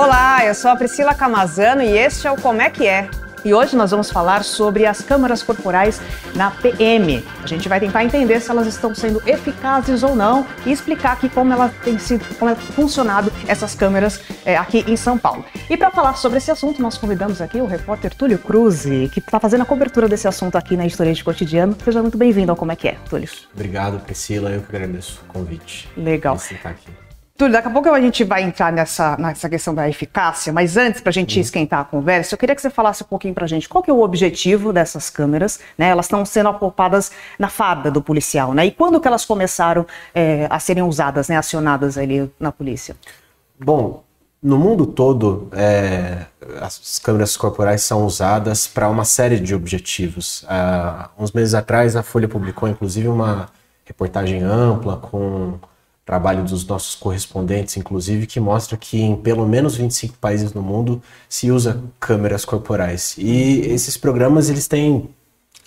Olá, eu sou a Priscila Camazano e este é o Como é que é. E hoje nós vamos falar sobre as câmaras corporais na PM. A gente vai tentar entender se elas estão sendo eficazes ou não e explicar aqui como ela tem sido, como é funcionado essas câmeras é, aqui em São Paulo. E para falar sobre esse assunto, nós convidamos aqui o repórter Túlio Cruz, que está fazendo a cobertura desse assunto aqui na Editoria de Cotidiano. Seja muito bem-vindo ao Como é que é, Túlio. Obrigado, Priscila. Eu que agradeço o convite. Legal. aqui. Túlio, daqui a pouco a gente vai entrar nessa, nessa questão da eficácia, mas antes, para a gente uhum. esquentar a conversa, eu queria que você falasse um pouquinho para a gente qual que é o objetivo dessas câmeras, né? Elas estão sendo apalpadas na farda do policial, né? E quando que elas começaram é, a serem usadas, né, acionadas ali na polícia? Bom, no mundo todo, é, as câmeras corporais são usadas para uma série de objetivos. Há uns meses atrás, a Folha publicou, inclusive, uma reportagem ampla com trabalho dos nossos correspondentes, inclusive, que mostra que em pelo menos 25 países no mundo se usa câmeras corporais. E esses programas eles têm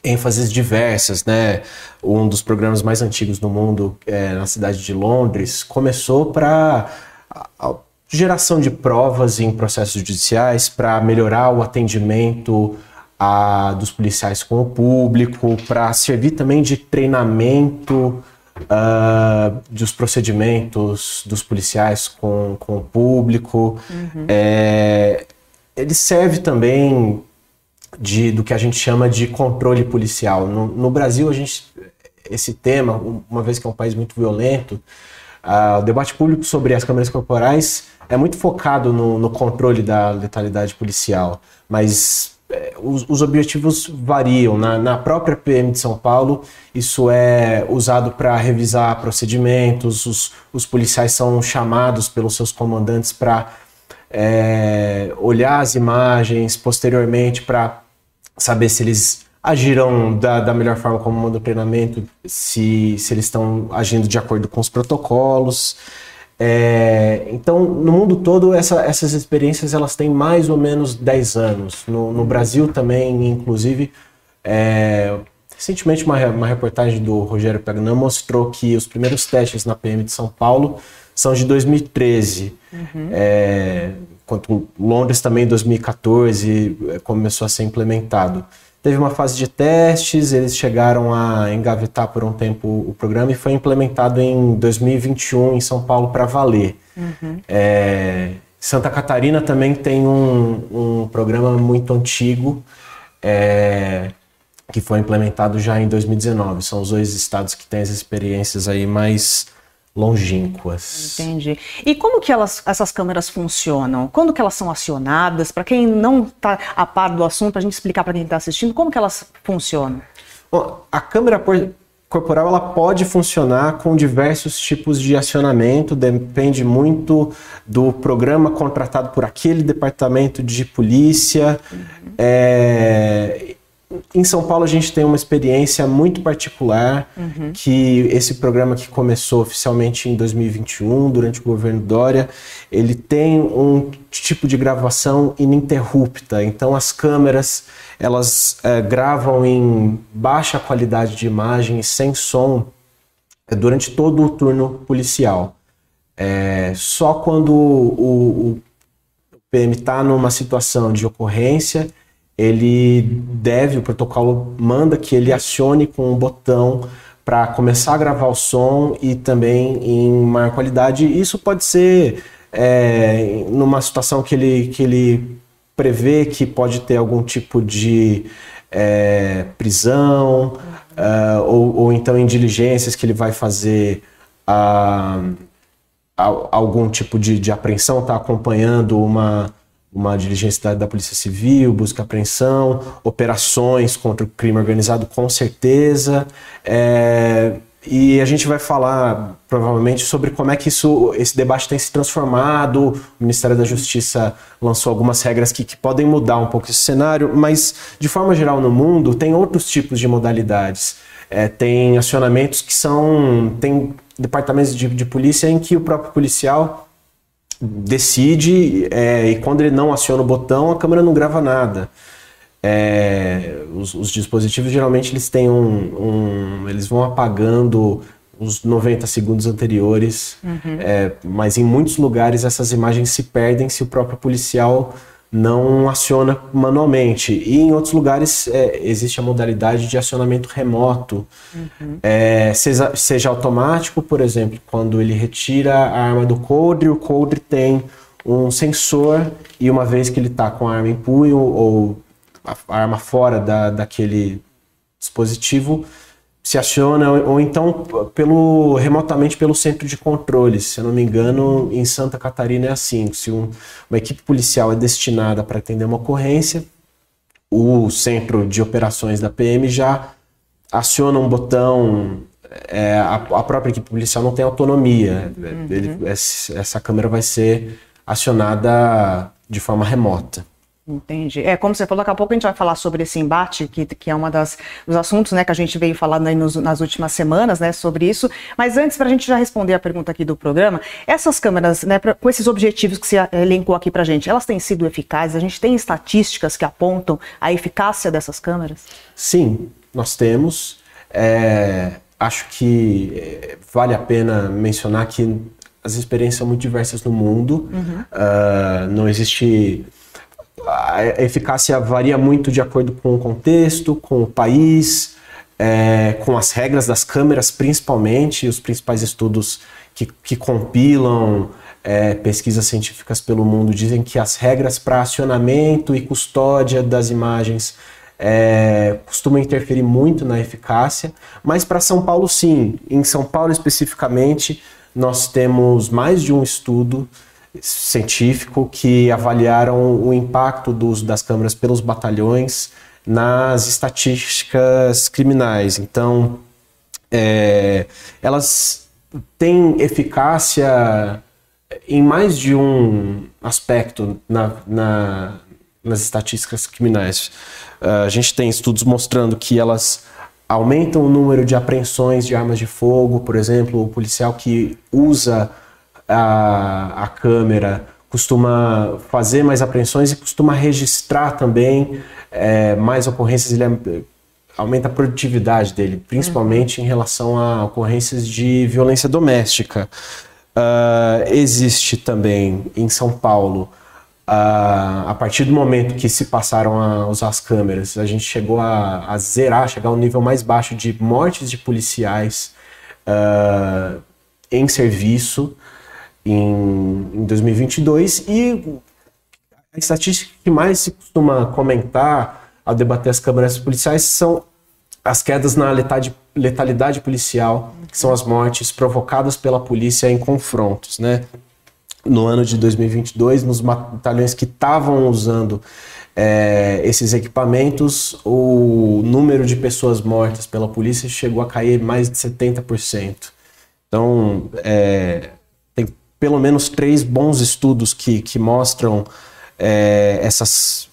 ênfases diversas, né? Um dos programas mais antigos no mundo, é, na cidade de Londres, começou para geração de provas em processos judiciais, para melhorar o atendimento a, dos policiais com o público, para servir também de treinamento uh, dos procedimentos dos policiais com, com o público. Uhum. É, ele serve também de, do que a gente chama de controle policial. No, no, Brasil, a gente, esse tema, uma vez que é um país muito violento, uh, o debate público sobre as câmeras corporais é muito focado no, no controle da letalidade policial, mas os, os, objetivos variam. Na, na, própria PM de São Paulo, isso é usado para revisar procedimentos, os, os, policiais são chamados pelos seus comandantes para é, olhar as imagens posteriormente para saber se eles agiram da, da melhor forma como manda o treinamento, se, se eles estão agindo de acordo com os protocolos. É, então, no mundo todo, essa, essas experiências elas têm mais ou menos 10 anos. No, no Brasil também, inclusive, é, recentemente uma, uma reportagem do Rogério Pagnan mostrou que os primeiros testes na PM de São Paulo são de 2013. Uhum. É, enquanto Londres também em 2014 é, começou a ser implementado. Teve uma fase de testes, eles chegaram a engavetar por um tempo o programa e foi implementado em 2021 em São Paulo para valer. Uhum. É, Santa Catarina também tem um, um programa muito antigo é, que foi implementado já em 2019. São os dois estados que têm as experiências aí mais longínquas. Entendi. E como que elas, essas câmeras funcionam? Quando que elas são acionadas? Para quem não está a par do assunto, para a gente explicar para quem está assistindo, como que elas funcionam? Bom, a câmera corporal ela pode funcionar com diversos tipos de acionamento, depende muito do programa contratado por aquele departamento de polícia. Uhum. É, em São Paulo a gente tem uma experiência muito particular, uhum. que esse programa que começou oficialmente em 2021, durante o governo Dória, ele tem um tipo de gravação ininterrupta. Então as câmeras elas é, gravam em baixa qualidade de imagem sem som é, durante todo o turno policial. É, só quando o, o PM está numa situação de ocorrência ele deve, o protocolo manda que ele acione com um botão para começar a gravar o som e também em maior qualidade. Isso pode ser é, numa situação que ele, que ele prevê que pode ter algum tipo de é, prisão, uh, ou, ou, então em diligências que ele vai fazer algum tipo de, de apreensão, está acompanhando uma uma diligência da, Polícia Civil, busca apreensão, operações contra o crime organizado, com certeza. É, e a gente vai falar provavelmente sobre como é que isso, esse debate tem se transformado. O Ministério da Justiça lançou algumas regras que, que podem mudar um pouco esse cenário, mas de forma geral no mundo tem outros tipos de modalidades. É, tem acionamentos que são. tem departamentos de, de polícia em que o próprio policial decide é, e quando ele não aciona o botão, a câmera não grava nada. É, os, os, dispositivos geralmente eles têm um, um, eles vão apagando os 90 segundos anteriores, uhum. é, mas em muitos lugares essas imagens se perdem se o próprio policial não aciona manualmente. E em outros lugares é, existe a modalidade de acionamento remoto, uhum. é, seja, seja, automático, por exemplo, quando ele retira a arma do coldre, o coldre tem um sensor e uma vez que ele está com a arma em punho ou a arma fora da, daquele dispositivo, se aciona ou então pelo remotamente pelo centro de controle. Se eu não me engano, em Santa Catarina é assim. Se um, uma equipe policial é destinada para atender uma ocorrência, o centro de operações da PM já aciona um botão. É, a, a, própria equipe policial não tem autonomia. Uhum. Ele, essa câmera vai ser acionada de forma remota. Entendi. É, como você falou, daqui a pouco a gente vai falar sobre esse embate, que, que é um dos assuntos né, que a gente veio falando nos, nas últimas semanas, né, sobre isso. Mas antes, para a gente já responder a pergunta aqui do programa, essas câmeras, né, pra, com esses objetivos que você elencou aqui para a gente, elas têm sido eficazes? A gente tem estatísticas que apontam a eficácia dessas câmeras? Sim, nós temos. É, acho que é, vale a pena mencionar que as experiências são muito diversas no mundo. Uhum. Uh, não existe a eficácia varia muito de acordo com o contexto, com o país, é, com as regras das câmeras, principalmente, os principais estudos que, que compilam é, pesquisas científicas pelo mundo dizem que as regras para acionamento e custódia das imagens é, costumam interferir muito na eficácia, mas para São Paulo, sim. Em São Paulo, especificamente, nós temos mais de um estudo científico que avaliaram o impacto do uso das câmeras pelos batalhões nas estatísticas criminais. Então, é, elas têm eficácia em mais de um aspecto na, na, nas estatísticas criminais. Uh, a gente tem estudos mostrando que elas aumentam o número de apreensões de armas de fogo, por exemplo, o policial que usa a, a câmera costuma fazer mais apreensões e costuma registrar também é, mais ocorrências, ele é, aumenta a produtividade dele, principalmente uhum. em relação a ocorrências de violência doméstica. Uh, existe também em São Paulo, uh, a partir do momento que se passaram a usar as câmeras, a gente chegou a, a zerar, chegar ao nível mais baixo de mortes de policiais uh, em serviço em, em 2022 e a estatística que mais se costuma comentar ao debater as câmaras policiais são as quedas na letalidade, policial, que são as mortes provocadas pela polícia em confrontos, né? No ano de 2022, nos batalhões que estavam usando é, esses equipamentos, o número de pessoas mortas pela polícia chegou a cair mais de 70%. Então, é, pelo menos três bons estudos que, que mostram é, essas,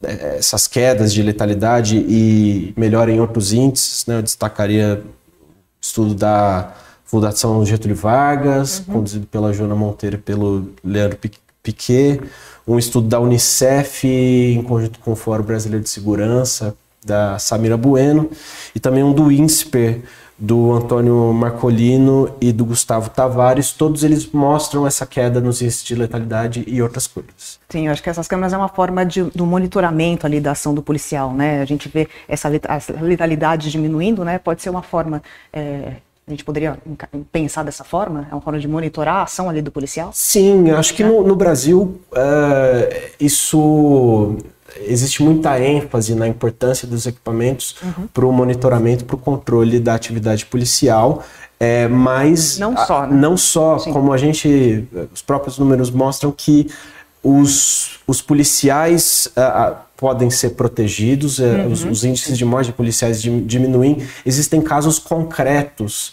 é, essas quedas de letalidade e melhora em outros índices. Né? Eu destacaria o estudo da Fundação Getúlio Vargas, uhum. conduzido pela Joana Monteiro e pelo Leandro Piquet, um estudo da Unicef em conjunto com o Fórum Brasileiro de Segurança, da Samira Bueno, e também um do INSPER, do Antônio Marcolino e do Gustavo Tavares, todos eles mostram essa queda nos índices de letalidade e outras coisas. Sim, eu acho que essas câmeras é uma forma de, do monitoramento ali da ação do policial, né? A gente vê essa letalidade diminuindo, né? Pode ser uma forma, é, a gente poderia pensar dessa forma? É uma forma de monitorar a ação ali do policial? Sim, acho que no, no Brasil uh, isso existe muita ênfase na importância dos equipamentos uhum. para o monitoramento, para o controle da atividade policial. É, mas não só, né? não só como a gente, os próprios números mostram que os, os policiais uh, podem ser protegidos, uh, uhum. os, os, índices de morte de policiais diminuem. Existem casos concretos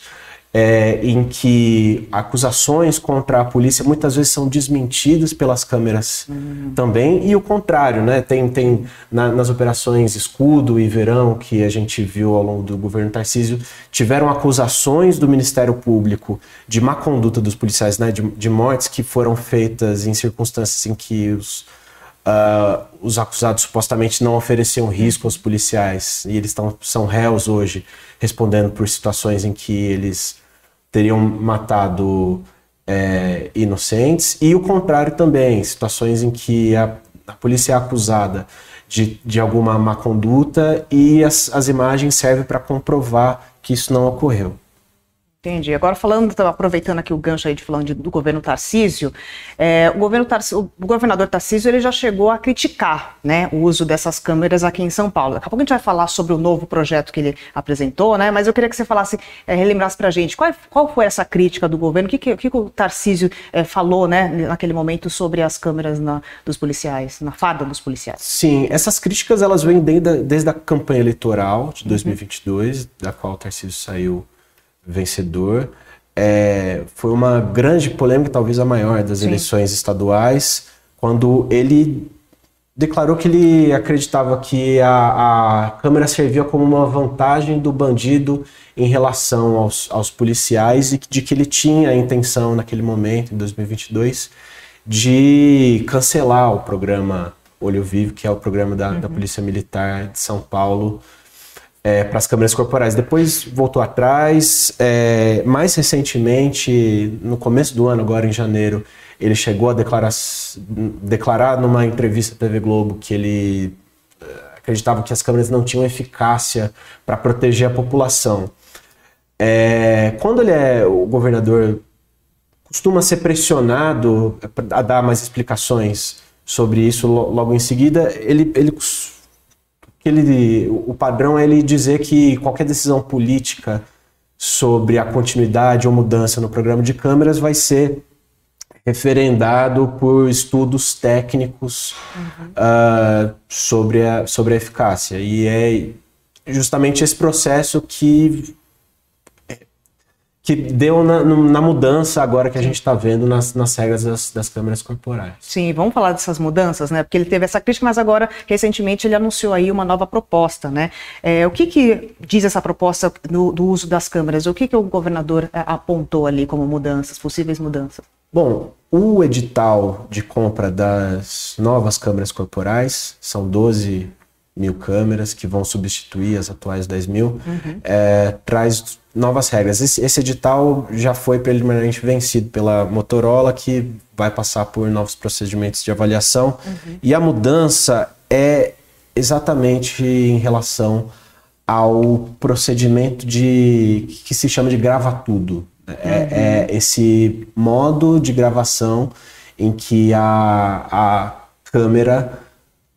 é, em que acusações contra a polícia muitas vezes são desmentidas pelas câmeras uhum. também, e o contrário, né? Tem, tem na, nas operações Escudo e Verão, que a gente viu ao longo do governo Tarcísio, tiveram acusações do Ministério Público de má conduta dos policiais, né? De, de mortes que foram feitas em circunstâncias em que os. Uh, os acusados supostamente não ofereciam risco aos policiais e eles tão, são réus hoje, respondendo por situações em que eles teriam matado é, inocentes, e o contrário também, situações em que a, a polícia é acusada de, de alguma má conduta e as, as imagens servem para comprovar que isso não ocorreu. Entendi. Agora falando, aproveitando aqui o gancho aí de falando de, do governo Tarcísio, é, o, governo Tarcísio, o governador Tarcísio ele já chegou a criticar né, o uso dessas câmeras aqui em São Paulo. Daqui a pouco a gente vai falar sobre o novo projeto que ele apresentou, né? Mas eu queria que você falasse, é, relembrasse para a gente qual, qual foi essa crítica do governo, o que, que, que o Tarcísio é, falou, né, naquele momento sobre as câmeras na, dos policiais, na farda dos policiais. Sim, essas críticas elas vêm desde, desde a campanha eleitoral de 2022, uhum. da qual o Tarcísio saiu vencedor. É, foi uma grande polêmica, talvez a maior das Sim. eleições estaduais, quando ele declarou que ele acreditava que a, a Câmara servia como uma vantagem do bandido em relação aos, aos policiais e de que ele tinha a intenção, naquele momento, em 2022, de cancelar o programa Olho Vivo, que é o programa da, uhum. da Polícia Militar de São Paulo, é, para as câmeras corporais. Depois voltou atrás. É, mais recentemente, no começo do ano, agora em janeiro, ele chegou a declarar, declarar numa entrevista à TV Globo que ele é, acreditava que as câmeras não tinham eficácia para proteger a população. É, quando ele é o governador, costuma ser pressionado a dar mais explicações sobre isso logo em seguida. Ele, ele ele, o padrão é ele dizer que qualquer decisão política sobre a continuidade ou mudança no programa de câmeras vai ser referendado por estudos técnicos uhum. uh, sobre, a, sobre a eficácia. E é justamente esse processo que que deu na, na, mudança agora que a gente está vendo nas, nas regras das, das, câmeras corporais. Sim, vamos falar dessas mudanças, né? Porque ele teve essa crítica, mas agora, recentemente, ele anunciou aí uma nova proposta, né? É, o que, que diz essa proposta no, do uso das câmeras? O que, que o governador é, apontou ali como mudanças, possíveis mudanças? Bom, o edital de compra das novas câmeras corporais, são 12 mil câmeras, que vão substituir as atuais 10 mil, uhum. é, traz novas regras. Esse, esse, edital já foi preliminarmente vencido pela Motorola, que vai passar por novos procedimentos de avaliação. Uhum. E a mudança é exatamente em relação ao procedimento de que se chama de grava tudo. É, uhum. é esse modo de gravação em que a, a câmera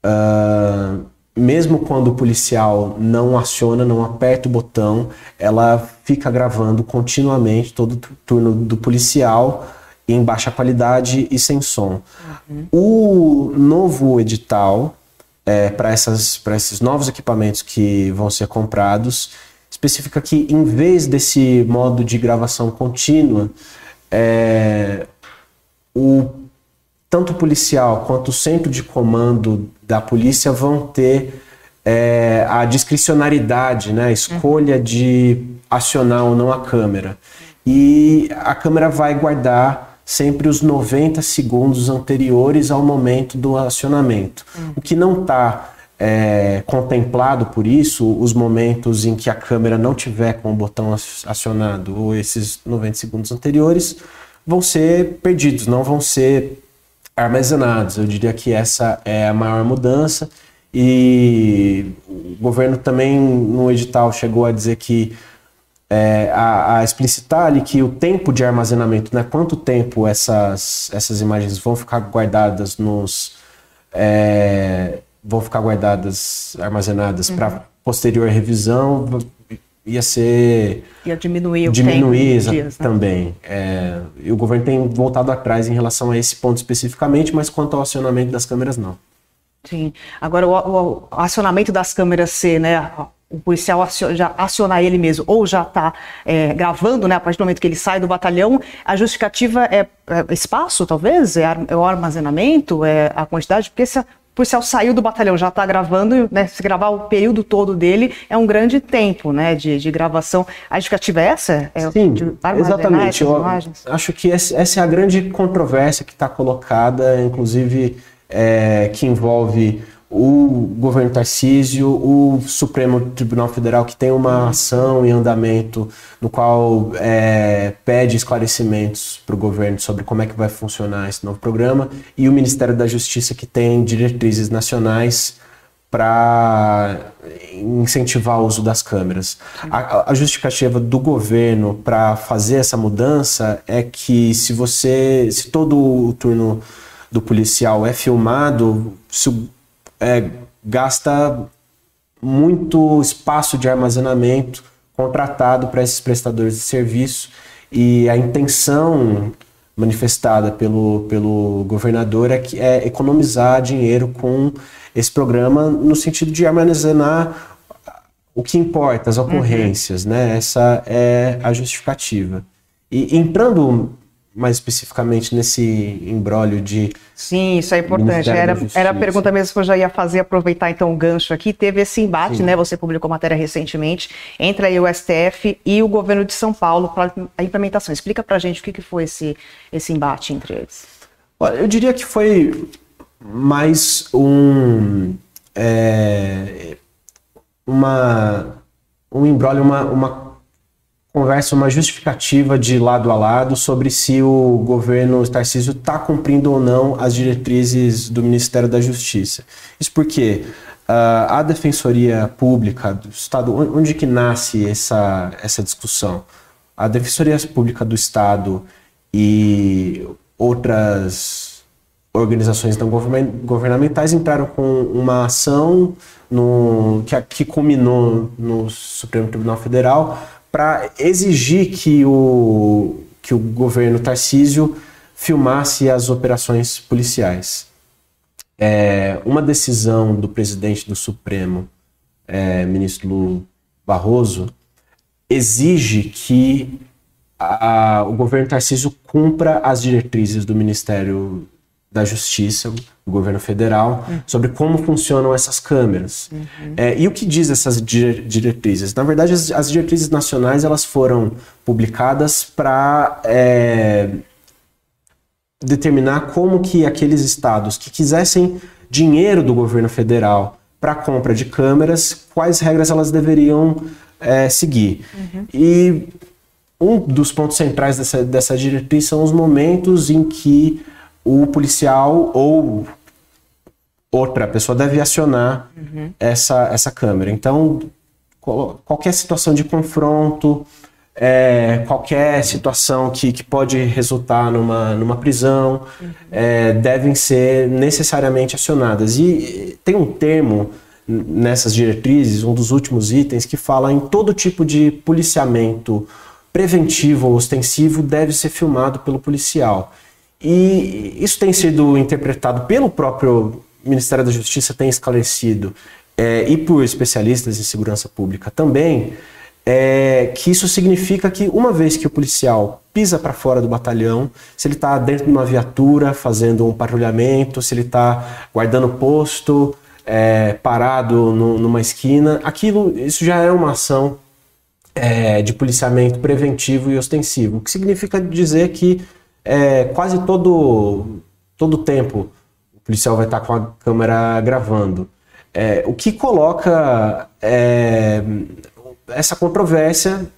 uh, mesmo quando o policial não aciona, não aperta o botão, ela fica gravando continuamente todo o turno do policial em baixa qualidade e sem som. Uhum. O novo edital é, para esses novos equipamentos que vão ser comprados especifica que em vez desse modo de gravação contínua, é, o tanto o policial quanto o centro de comando da polícia vão ter é, a discricionariedade, né, a escolha uhum. de acionar ou não a câmera. E a câmera vai guardar sempre os 90 segundos anteriores ao momento do acionamento. Uhum. O que não está é, contemplado por isso, os momentos em que a câmera não tiver com o botão acionado ou esses 90 segundos anteriores, vão ser perdidos, não vão ser armazenados. Eu diria que essa é a maior mudança. E o governo também, no edital, chegou a dizer que é, a, a, explicitar ali que o tempo de armazenamento, né, quanto tempo essas, essas imagens vão ficar guardadas nos. É, vão ficar guardadas, armazenadas uhum. para posterior revisão, ia ser. Ia diminuir o diminuir tempo. Dias, né? também. É, e o governo tem voltado atrás em relação a esse ponto especificamente, mas quanto ao acionamento das câmeras, não. Sim. Agora, o, o acionamento das câmeras C, né? O policial já acionar ele mesmo ou já está é, gravando, né? A partir do momento que ele sai do batalhão, a justificativa é, é espaço, talvez? É, é, o armazenamento? É a quantidade? Porque se policial saiu do batalhão, já está gravando, né? Se gravar o período todo dele, é um grande tempo, né? De, de gravação. A justificativa é essa? É Sim, exatamente. Eu acho que essa é a grande controvérsia que está colocada, inclusive, é, que envolve o governo Tarcísio, o Supremo Tribunal Federal, que tem uma ação em andamento no qual é, pede esclarecimentos para o governo sobre como é que vai funcionar esse novo programa, e o Ministério da Justiça, que tem diretrizes nacionais para incentivar o uso das câmeras. A, a, justificativa do governo para fazer essa mudança é que se você, se todo o turno do policial é filmado, se, é, gasta muito espaço de armazenamento contratado para esses prestadores de serviço e a intenção manifestada pelo, pelo governador é, que, é economizar dinheiro com esse programa no sentido de armazenar o que importa, as ocorrências, uhum. né? Essa é a justificativa. E entrando mais especificamente nesse embrólio de. Sim, isso é importante. Era, era a pergunta mesmo que eu já ia fazer, aproveitar então o gancho aqui. Teve esse embate, Sim. né? Você publicou matéria recentemente, entre aí o STF e o governo de São Paulo para a implementação. Explica para gente o que, que foi esse, esse embate entre eles. Eu diria que foi mais um. É, uma, um embrólio, uma, uma conversa, uma justificativa de lado a lado sobre se o governo Tarcísio está cumprindo ou não as diretrizes do Ministério da Justiça. Isso porque uh, a Defensoria Pública do Estado, onde que nasce essa, essa discussão? A Defensoria Pública do Estado e outras organizações não governamentais entraram com uma ação no, que, que culminou no Supremo Tribunal Federal para exigir que o, que o governo Tarcísio filmasse as operações policiais. É, uma decisão do presidente do Supremo, é, ministro Barroso, exige que a, o governo Tarcísio cumpra as diretrizes do Ministério da Justiça, do governo federal, uhum. sobre como funcionam essas câmeras. Uhum. É, e o que diz essas diretrizes? Na verdade, as, as diretrizes nacionais elas foram publicadas para é, determinar como que aqueles estados que quisessem dinheiro do governo federal para compra de câmeras, quais regras elas deveriam é, seguir. Uhum. E um dos pontos centrais dessa, dessa diretriz são os momentos em que o policial ou outra pessoa deve acionar uhum. essa, essa câmera. Então, qualquer situação de confronto, é, qualquer situação que, que pode resultar numa, numa prisão, uhum. é, devem ser necessariamente acionadas. E tem um termo nessas diretrizes, um dos últimos itens, que fala em todo tipo de policiamento preventivo ou ostensivo deve ser filmado pelo policial. E isso tem sido interpretado pelo próprio Ministério da Justiça, tem esclarecido, é, e por especialistas em segurança pública também, é, que isso significa que uma vez que o policial pisa para fora do batalhão, se ele está dentro de uma viatura fazendo um patrulhamento, se ele está guardando posto, é, parado no, numa esquina, aquilo, isso já é uma ação é, de policiamento preventivo e ostensivo, o que significa dizer que é, quase todo todo tempo o policial vai estar com a câmera gravando. É, o que coloca é, essa controvérsia,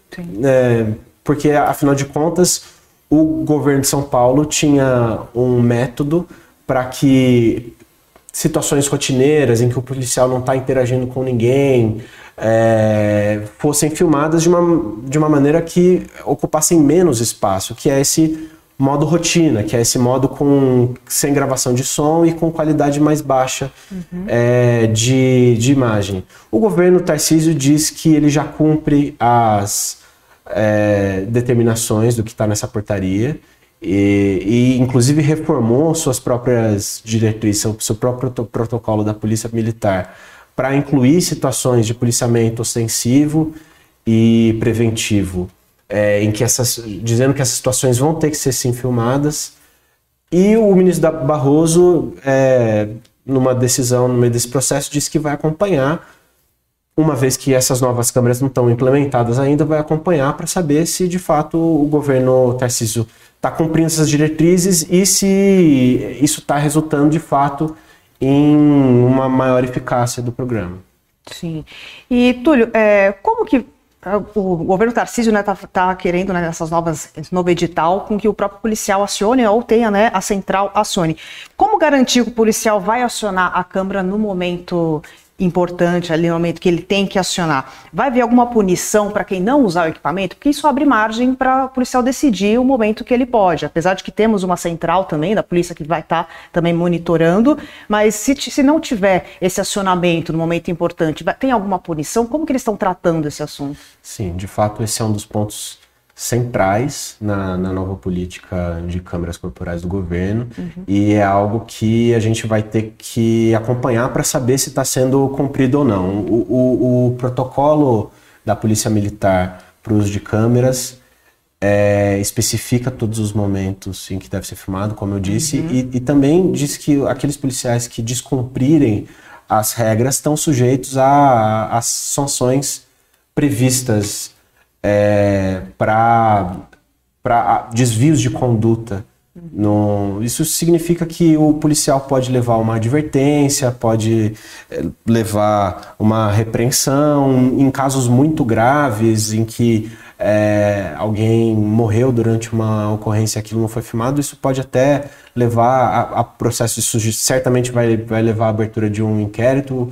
é, porque afinal de contas o governo de São Paulo tinha um método para que situações rotineiras em que o policial não está interagindo com ninguém é, fossem filmadas de uma, de uma maneira que ocupassem menos espaço, que é esse modo rotina, que é esse modo com sem gravação de som e com qualidade mais baixa uhum. é, de, de imagem. O governo Tarcísio diz que ele já cumpre as é, determinações do que está nessa portaria e, e, inclusive reformou suas próprias diretrizes, seu, seu próprio protocolo da Polícia Militar para incluir situações de policiamento ostensivo e preventivo é, em que essas, dizendo que essas situações vão ter que ser sim filmadas. E o ministro Barroso, é, numa decisão no meio desse processo, disse que vai acompanhar, uma vez que essas novas câmeras não estão implementadas ainda, vai acompanhar para saber se de fato o governo Tarcísio está cumprindo essas diretrizes e se isso está resultando de fato em uma maior eficácia do programa. Sim. E, Túlio, é, como que o governo Tarcísio está né, tá, tá querendo, né, nessas novas, novo edital, com que o próprio policial acione ou tenha né, a central acione. Como garantir que o policial vai acionar a Câmara no momento importante ali no momento que ele tem que acionar. Vai haver alguma punição para quem não usar o equipamento? Porque isso abre margem para o policial decidir o momento que ele pode. Apesar de que temos uma central também da polícia que vai estar tá também monitorando, mas se, se não tiver esse acionamento no momento importante, tem alguma punição? Como que eles estão tratando esse assunto? Sim, de fato esse é um dos pontos centrais na, na, nova política de câmeras corporais do governo uhum. e é algo que a gente vai ter que acompanhar para saber se está sendo cumprido ou não. O, o, o protocolo da Polícia Militar para o uso de câmeras é, especifica todos os momentos em que deve ser filmado, como eu disse, uhum. e, e, também diz que aqueles policiais que descumprirem as regras estão sujeitos às sanções previstas é, para desvios de conduta. No, isso significa que o policial pode levar uma advertência, pode é, levar uma repreensão em casos muito graves em que é, alguém morreu durante uma ocorrência e aquilo não foi filmado, isso pode até levar a, a processo, isso certamente vai, vai levar à abertura de um inquérito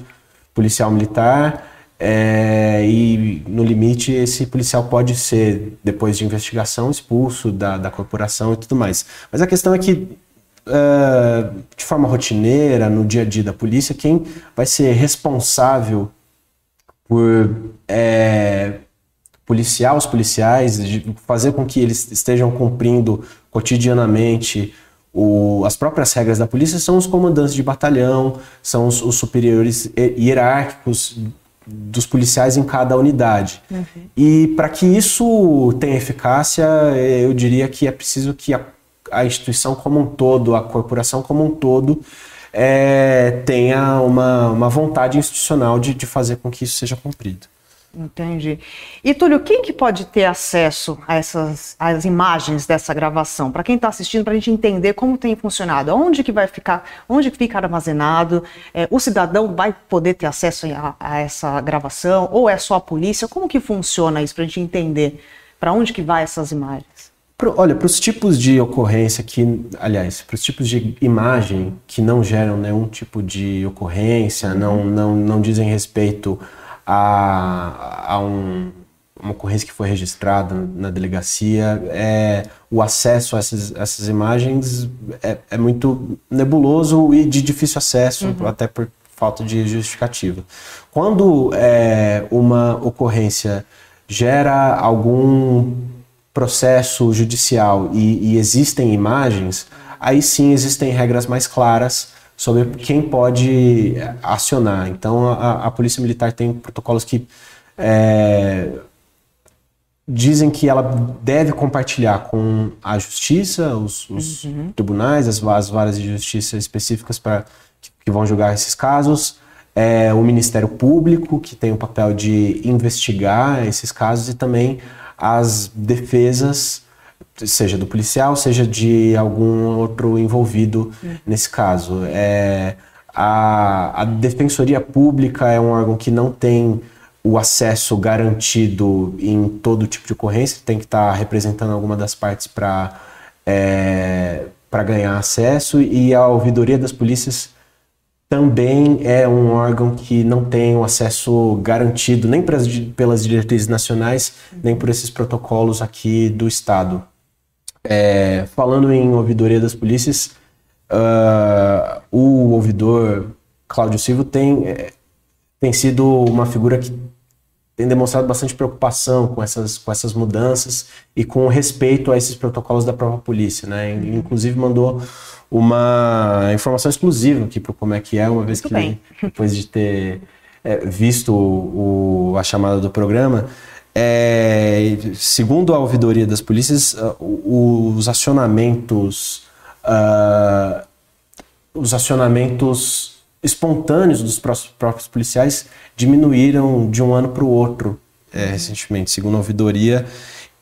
policial militar é, e, no limite, esse policial pode ser, depois de investigação, expulso da, da corporação e tudo mais. Mas a questão é que, uh, de forma rotineira, no dia a dia da polícia, quem vai ser responsável por é, policiar os policiais, fazer com que eles estejam cumprindo cotidianamente o, as próprias regras da polícia são os comandantes de batalhão, são os, os superiores hierárquicos dos policiais em cada unidade. Uhum. E para que isso tenha eficácia, eu diria que é preciso que a, a instituição como um todo, a corporação como um todo, é, tenha uma, uma vontade institucional de, de fazer com que isso seja cumprido. Entendi. E Túlio, quem que pode ter acesso a essas as imagens dessa gravação? Para quem está assistindo, para a gente entender como tem funcionado, onde que vai ficar, onde que fica armazenado, é, o cidadão vai poder ter acesso a, a, essa gravação ou é só a polícia? Como que funciona isso para a gente entender para onde que vai essas imagens? Pro, olha, para os tipos de ocorrência que, aliás, para os tipos de imagem que não geram nenhum tipo de ocorrência, não, não, não dizem respeito a, a um, uma ocorrência que foi registrada na delegacia, é, o acesso a essas, essas imagens é, é, muito nebuloso e de difícil acesso, uhum. até por falta de justificativa. Quando é, uma ocorrência gera algum processo judicial e, e existem imagens, aí sim existem regras mais claras sobre quem pode acionar. Então, a, a Polícia Militar tem protocolos que é, dizem que ela deve compartilhar com a Justiça, os, os uhum. tribunais, as, as varas de justiça específicas para que, que, vão julgar esses casos. É, o Ministério Público, que tem o papel de investigar esses casos, e também as defesas seja do policial, seja de algum outro envolvido uhum. nesse caso. É, a, a Defensoria Pública é um órgão que não tem o acesso garantido em todo tipo de ocorrência, tem que estar tá representando alguma das partes para é, para ganhar acesso e a ouvidoria das polícias também é um órgão que não tem o acesso garantido nem pelas diretrizes nacionais, nem por esses protocolos aqui do Estado. É, falando em ouvidoria das polícias, uh, o ouvidor Cláudio Silva tem, é, tem sido uma figura que tem demonstrado bastante preocupação com essas, com essas mudanças e com respeito a esses protocolos da própria polícia. Né? Inclusive mandou uma informação exclusiva aqui para como é que é, uma vez Muito que bem. depois de ter é, visto o, a chamada do programa, é, segundo a ouvidoria das polícias, uh, os acionamentos, uh, os acionamentos espontâneos dos próprios policiais diminuíram de um ano para o outro é, recentemente, segundo a ouvidoria.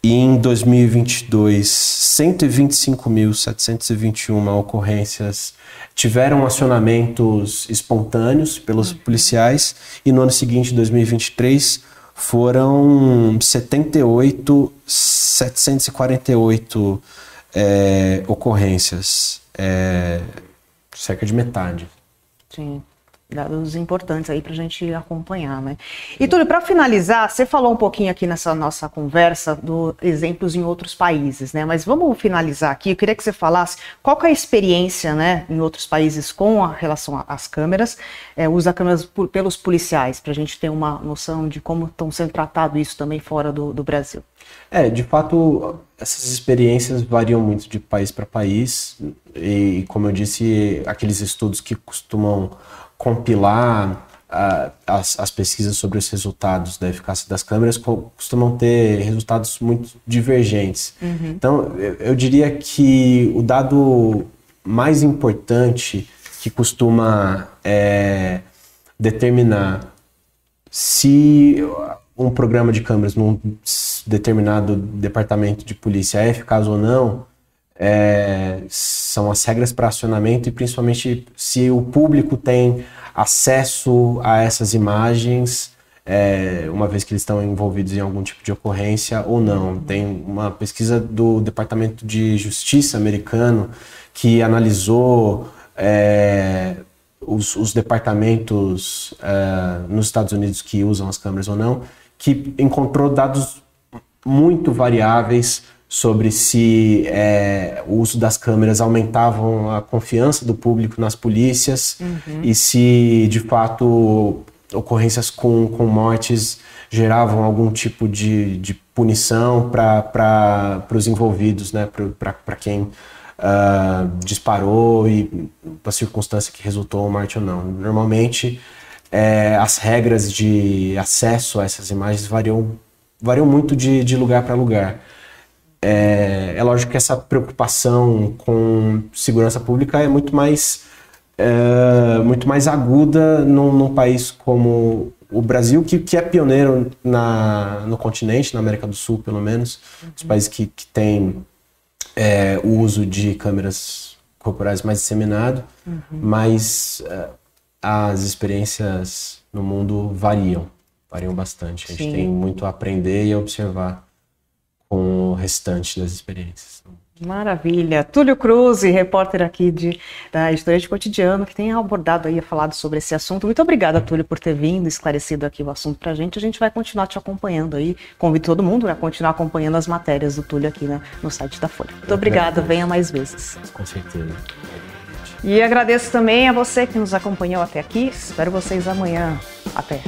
e em 2022, 125.721 ocorrências tiveram acionamentos espontâneos pelos uhum. policiais e no ano seguinte, 2023, foram 78.748 é, ocorrências, é, cerca de metade. Sim dados importantes aí para a gente acompanhar, né? E Túlio, para finalizar, você falou um pouquinho aqui nessa nossa conversa dos exemplos em outros países, né? Mas vamos finalizar aqui. Eu queria que você falasse qual é a experiência, né, em outros países com a relação às câmeras, é, uso das câmeras por, pelos policiais, para a gente ter uma noção de como estão sendo tratado isso também fora do, do Brasil. É, de fato, essas experiências variam muito de país para país e, como eu disse, aqueles estudos que costumam compilar uh, as, as, pesquisas sobre os resultados da eficácia das câmeras costumam ter resultados muito divergentes. Uhum. Então, eu, eu diria que o dado mais importante que costuma é, determinar se um programa de câmeras num determinado departamento de polícia é eficaz ou não é, são as regras para acionamento e principalmente se o público tem acesso a essas imagens, é, uma vez que eles estão envolvidos em algum tipo de ocorrência ou não. Tem uma pesquisa do Departamento de Justiça americano que analisou é, os, os, departamentos é, nos Estados Unidos que usam as câmeras ou não, que encontrou dados muito variáveis sobre se é, o uso das câmeras aumentavam a confiança do público nas polícias uhum. e se de fato ocorrências com, com mortes geravam algum tipo de, de punição para os envolvidos, né, para quem uh, disparou e a circunstância que resultou morte ou não. Normalmente é, as regras de acesso a essas imagens variam, variam muito de, de lugar para lugar. É, é lógico que essa preocupação com segurança pública é muito mais, é, muito mais aguda num, num, país como o Brasil, que, que é pioneiro na, no continente, na América do Sul, pelo menos, uhum. os países que, que têm é, o uso de câmeras corporais mais disseminado, uhum. mas é, as experiências no mundo variam, variam bastante. A gente Sim. tem muito a aprender e a observar com o restante das experiências. Maravilha. Túlio Cruz, repórter aqui de, da de Cotidiano, que tem abordado aí, falado sobre esse assunto. Muito obrigada, Túlio, por ter vindo, esclarecido aqui o assunto para a gente. A gente vai continuar te acompanhando aí. Convido todo mundo a continuar acompanhando as matérias do Túlio aqui né, no site da Folha. Muito obrigada, venha mais vezes. Com certeza. E agradeço também a você que nos acompanhou até aqui. Espero vocês amanhã. Até.